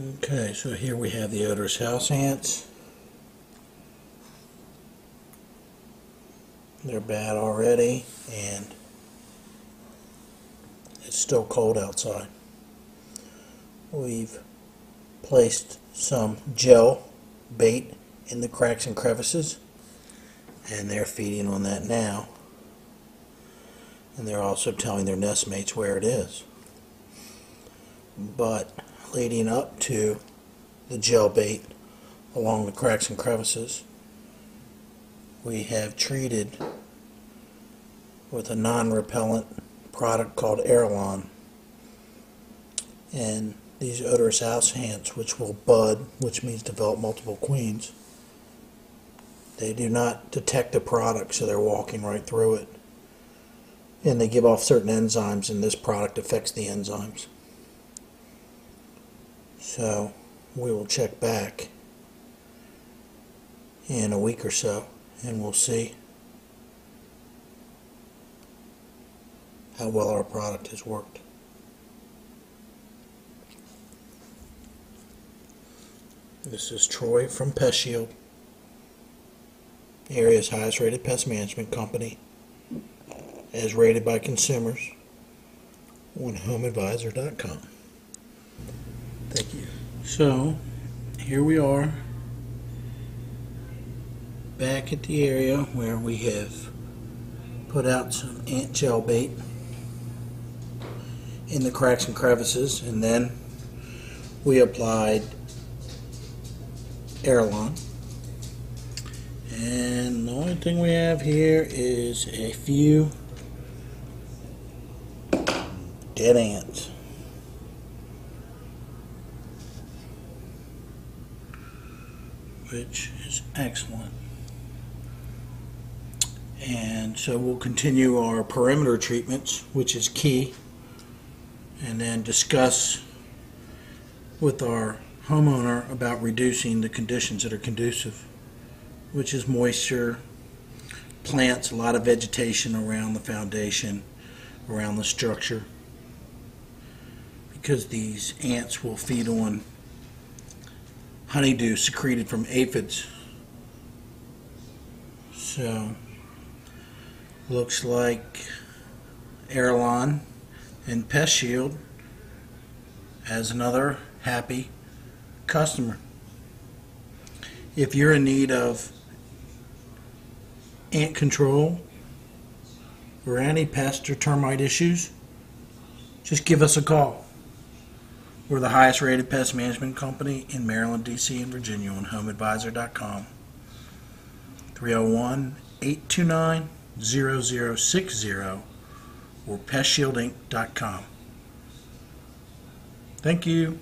Okay, so here we have the odorous house ants. They're bad already, and it's still cold outside. We've placed some gel bait in the cracks and crevices, and they're feeding on that now. And they're also telling their nest mates where it is. But leading up to the gel bait along the cracks and crevices, we have treated with a non-repellent product called Arilon. And these odorous house ants, which will bud, which means develop multiple queens, they do not detect the product, so they're walking right through it. And they give off certain enzymes, and this product affects the enzymes. So we will check back in a week or so and we'll see how well our product has worked. This is Troy from Pest Shield, area's highest rated pest management company, as rated by consumers on HomeAdvisor.com. So, here we are back at the area where we have put out some ant gel bait in the cracks and crevices and then we applied Arilon and the only thing we have here is a few dead ants which is excellent. And so we'll continue our perimeter treatments, which is key, and then discuss with our homeowner about reducing the conditions that are conducive, which is moisture, plants, a lot of vegetation around the foundation, around the structure, because these ants will feed on honeydew secreted from aphids. So, looks like Arilon and Pest Shield as another happy customer. If you're in need of ant control or any pest or termite issues, just give us a call. We're the highest rated pest management company in Maryland, D.C., and Virginia on HomeAdvisor.com. 301 829 0060 or PestShieldInc.com. Thank you.